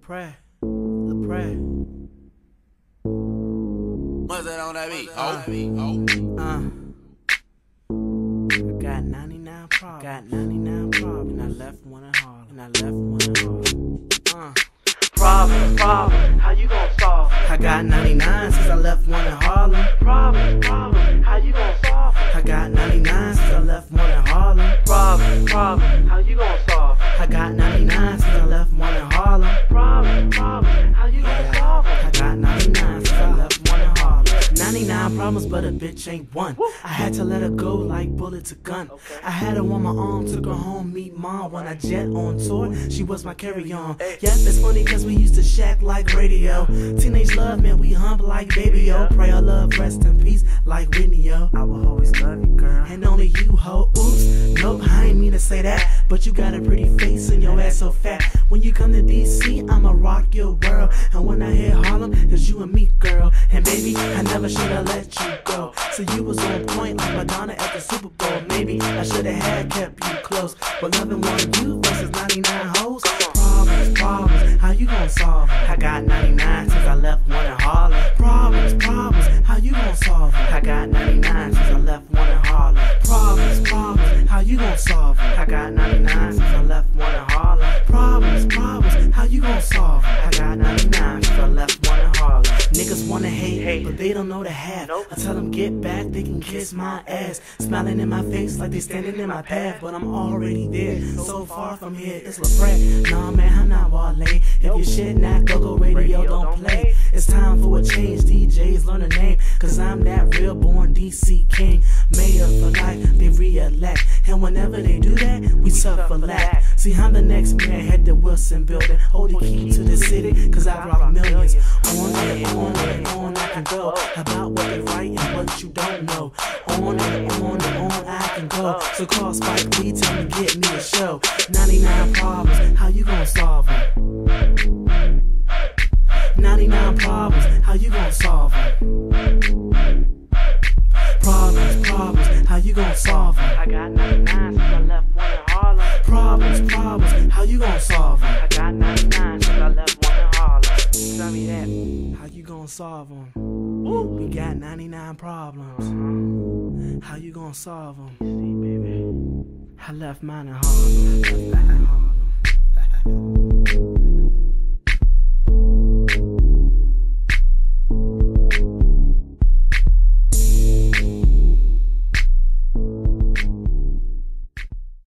LaPret, LaPret. What's that on that beat? Oh, oh. Uh. I got 99 problems. Got 99 problems. And I left one in Harlem. And I left one in Harlem. Uh. Problem, problem, how you gonna solve? I got 99 since I left one in Harlem. Problem, problem, how you gonna solve? I got 99 since I left one in Harlem. Problem, problem, how you gonna solve? I got 99 since I left one in Harlem. 99 problems, but a bitch ain't one. I had to let her go like bullets to gun. I had her on my arm, took her home, meet mom. When I jet on tour, she was my carry on. Yep, it's funny cause we used to shack like radio. Teenage love, man, we humble like baby yo. Pray our love, rest in peace like Whitney yo. I will always love you, girl. And only you, ho. Oops, nope, I ain't mean to say that. But you got a pretty face and your ass so fat. You come to DC, I'ma rock your world. And when I hit Harlem, it's you and me, girl. And baby, I never should've let you go. So you was on point like Madonna at the Super Bowl. Maybe I should've had kept you close. But loving one you versus 99 hoes. Problems, problems, how you gonna solve it? I got 99 since I left one in Harlem. Problems, problems, how you gonna solve it? I got 99 since I left one in Harlem. Problems, problems, how you gonna solve it? I got 99 but they don't know the half. I tell them get back, they can kiss my ass. Smiling in my face like they standing in my path, but I'm already there. So far from here, it's LaPret. Nah, man, I'm not Wale. If your shit not go go radio, don't play. It's time for a change. DJs learn a name, cause I'm that real born DC king. Mayor for life, they re-elect. And whenever they do that, we suffer lack. See, I'm the next man, head to Wilson building. Hold the key to the city, cause I rock millions. On and on and on I can go. About what they write and what you don't know. On and on and on I can go. So call Spike Lee, tell me get me a show. 99 problems, how you gonna solve them? 99 problems, how you gonna solve them? Problems, problems, how you gonna solve them? I got 99 solve them? I got 99 since I left one in Harlem. Tell me that. How you gonna solve them? We got 99 problems. How you gonna solve them? See, baby. I left mine in Harlem. I left mine in Harlem.